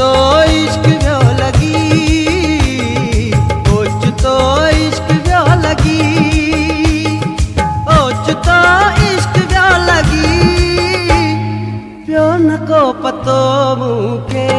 तो इश्क व्यो लगी ओच तो इश्क व्यो लगी ओच तो इश्क व्यो लगी। प्यो न को पतो मुखे